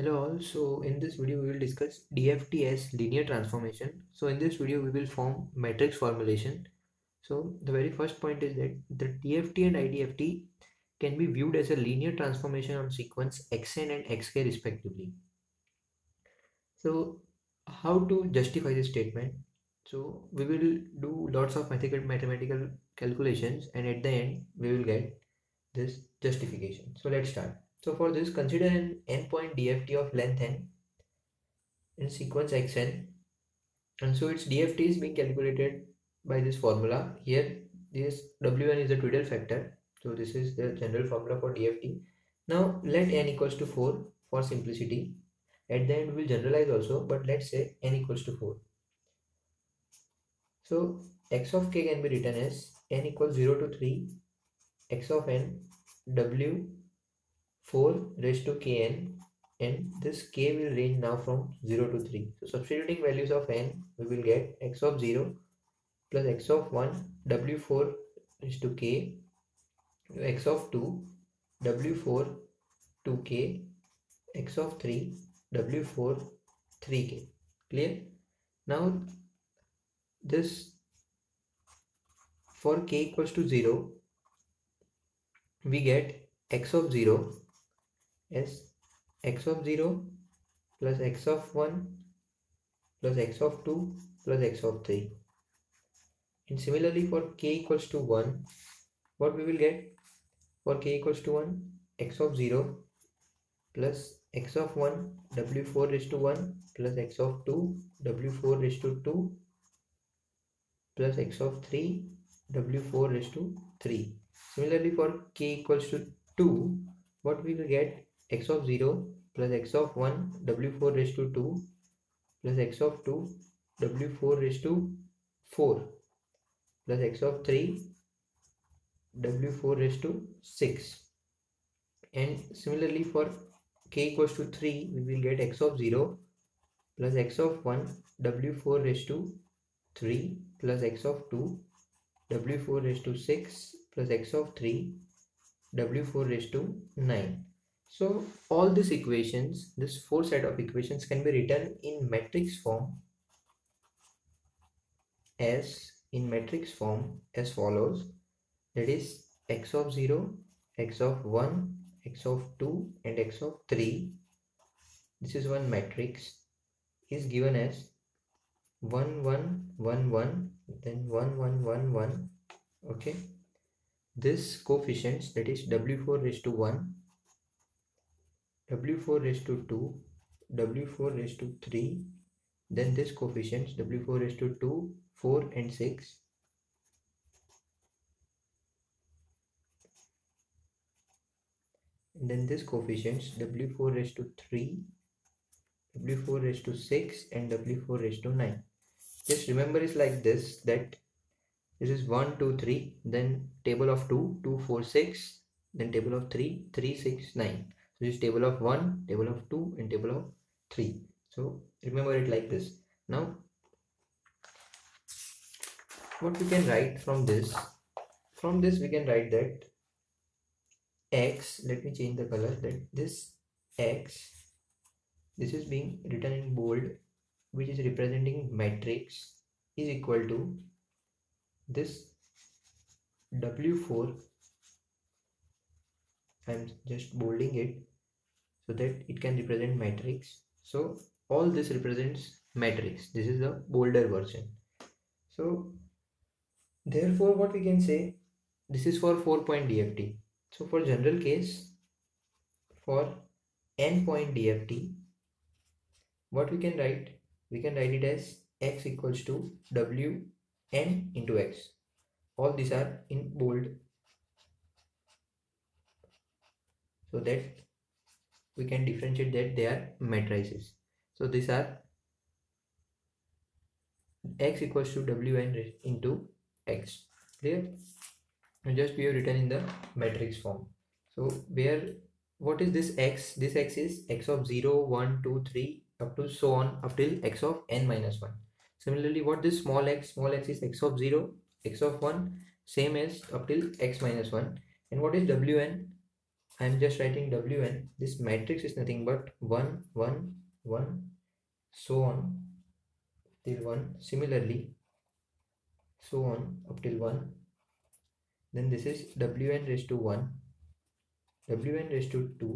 Hello all, so in this video we will discuss DFT as linear transformation. So in this video we will form matrix formulation. So the very first point is that the DFT and IDFT can be viewed as a linear transformation on sequence xn and xk respectively. So how to justify this statement? So we will do lots of mathematical calculations and at the end we will get this justification. So let's start. So for this, consider an n-point DFT of length n in sequence xn. And so its DFT is being calculated by this formula. Here, this wn is the twiddle factor. So this is the general formula for DFT. Now let n equals to 4 for simplicity. At the end we will generalize also, but let's say n equals to 4. So x of k can be written as n equals 0 to 3 x of n w 4 raised to kn and this k will range now from 0 to 3 so substituting values of n we will get x of 0 plus x of 1 w4 raised to k x of 2 w4 2k x of 3 w4 3k clear? Now this for k equals to 0 we get x of 0 is x of 0 plus x of 1 plus x of 2 plus x of 3 and similarly for k equals to 1 what we will get? For k equals to 1 x of 0 plus x of 1 w4 raised to 1 plus x of 2 w4 raised to 2 plus x of 3 w4 raised to 3 similarly for k equals to 2 what we will get x of 0 plus x of 1 w4 raised to 2 plus x of 2 w4 raised to 4 plus x of 3 w4 raised to 6 and similarly for k equals to 3 we will get x of 0 plus x of 1 w4 raised to 3 plus x of 2 w4 raised to 6 plus x of 3 w4 raised to 9 so all these equations, this four set of equations can be written in matrix form. As in matrix form as follows. That is x of 0, x of 1, x of 2 and x of 3 this is one matrix. Is given as 1 1 1 1 then 1 1 1 1 okay. This coefficients that is w4 raised to 1 w4 raised to 2 w4 raised to 3 then this coefficients w4 raised to 2 4 and 6 and then this coefficients w4 raised to 3 w4 raised to 6 and w4 raised to 9 just remember it's like this that this is 1 2 3 then table of 2 2 4 6 then table of 3 3 6 9 this table of 1 table of 2 and table of 3 so remember it like this. Now what we can write from this? From this we can write that x let me change the color that this x this is being written in bold which is representing matrix is equal to this w4 i'm just bolding it so that it can represent matrix. So all this represents matrix. This is the bolder version. So therefore what we can say this is for 4 point DFT so for general case for n point DFT what we can write? We can write it as x equals to w n into x. All these are in bold. So that we can differentiate that they are matrices. So these are x equals to wn into x. Clear? Just we have written in the matrix form. So where what is this x? This x is x of 0 1 2 3 up to so on up till x of n minus 1 similarly what this small x? Small x is x of 0 x of 1 same as up till x minus 1 and what is wn I'm just writing wn this matrix is nothing but 1 1 1 so on till 1 similarly so on up till 1 then this is wn raised to 1 wn raised to 2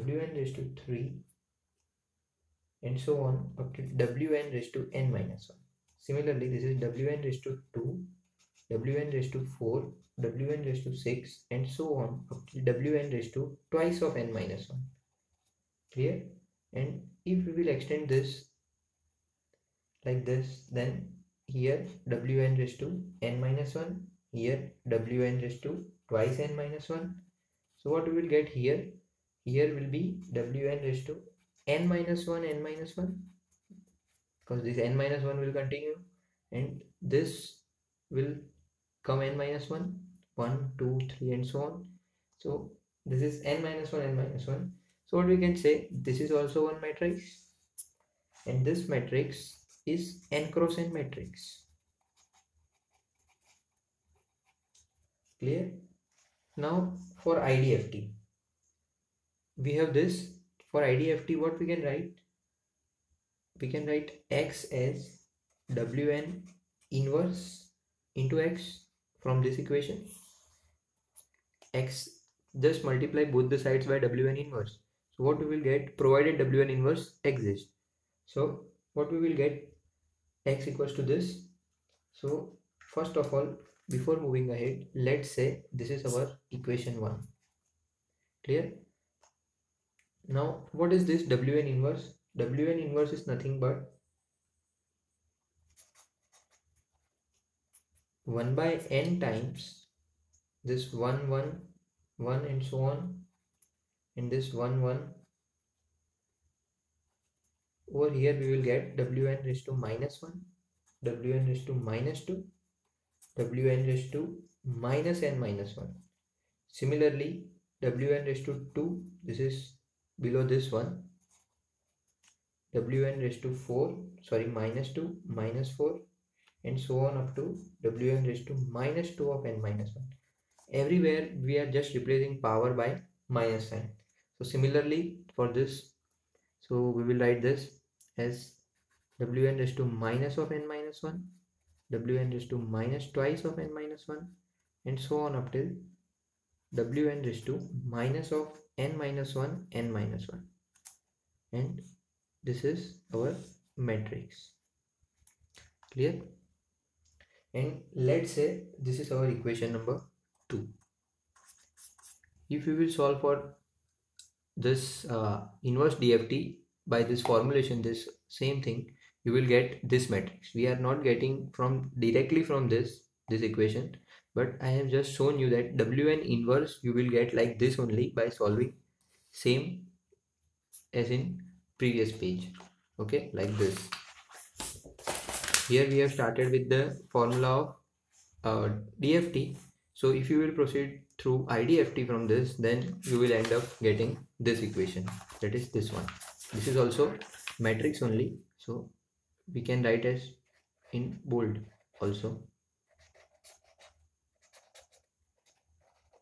wn raised to 3 and so on up to wn raised to n minus 1 similarly this is wn raised to 2 wn raised to 4 wn raised to 6 and so on up to wn raised to twice of n minus 1 clear? And if we will extend this like this then here wn raised to n minus 1 here wn raised to twice n minus 1 so what we will get here? Here will be wn raised to n minus 1 n minus 1 because this n minus 1 will continue and this will come n minus 1 1 2 3 and so on. So this is n minus 1 n minus 1 so what we can say this is also one matrix and this matrix is n cross n matrix. Clear? Now for idft we have this. For idft what we can write? We can write x as wn inverse into x from this equation? X just multiply both the sides by wn inverse. So what we will get? Provided wn inverse exists. So what we will get? X equals to this. So first of all before moving ahead let's say this is our equation 1 clear? Now what is this wn inverse? Wn inverse is nothing but 1 by n times this 1 1 1 and so on and this 1 1 over here we will get wn raised to minus 1 wn raised to minus 2 wn raised to minus n minus 1 similarly wn raised to 2 this is below this one. Wn raised to 4 sorry minus 2 minus 4 and so on up to wn raised to minus 2 of n minus 1 everywhere we are just replacing power by minus sign. So similarly for this so we will write this as wn raised to minus of n minus 1 wn raised to minus twice of n minus 1 and so on up till wn raised to minus of n minus 1 n minus 1 and this is our matrix. Clear and let's say this is our equation number 2 if we will solve for this uh, inverse DFT by this formulation this same thing you will get this matrix. We are not getting from directly from this this equation but I have just shown you that Wn inverse you will get like this only by solving same as in previous page. Okay like this here we have started with the formula of uh, DFT so if you will proceed through IDFT from this then you will end up getting this equation. That is this one. This is also matrix only. So we can write as in bold also.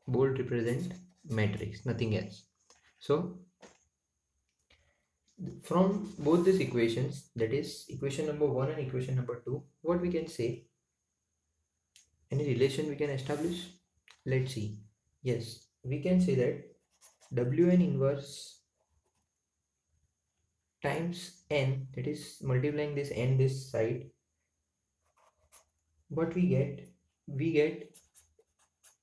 Bold represent matrix nothing else. So from both these equations that is equation number 1 and equation number 2 what we can say? Any relation we can establish? Let's see. Yes we can say that wn inverse times n that is multiplying this n this side what we get? We get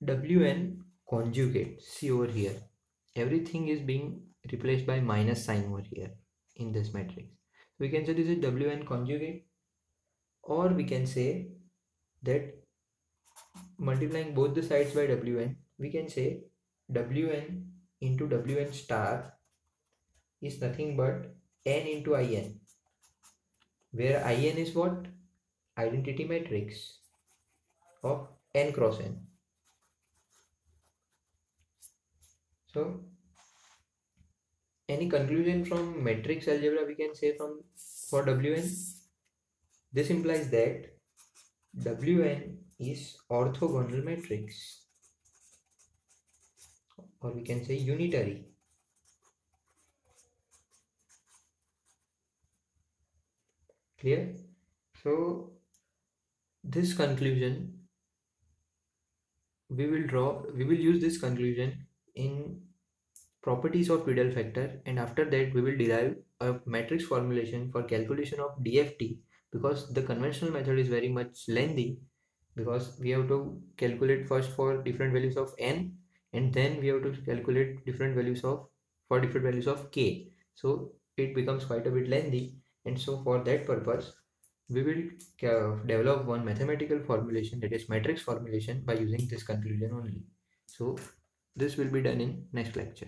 wn conjugate see over here. Everything is being replaced by minus sign over here in this matrix. We can say this is wn conjugate or we can say that multiplying both the sides by wn we can say wn into wn star is nothing but n into in where in is what? Identity matrix of n cross n. So any conclusion from matrix algebra we can say from for wn this implies that wn is orthogonal matrix. Or we can say unitary. Clear? So this conclusion we will draw we will use this conclusion in properties of twiddle factor and after that we will derive a matrix formulation for calculation of DFT because the conventional method is very much lengthy because we have to calculate first for different values of n and then we have to calculate different values of for different values of k. So it becomes quite a bit lengthy and so for that purpose we will uh, develop one mathematical formulation that is matrix formulation by using this conclusion only. So this will be done in next lecture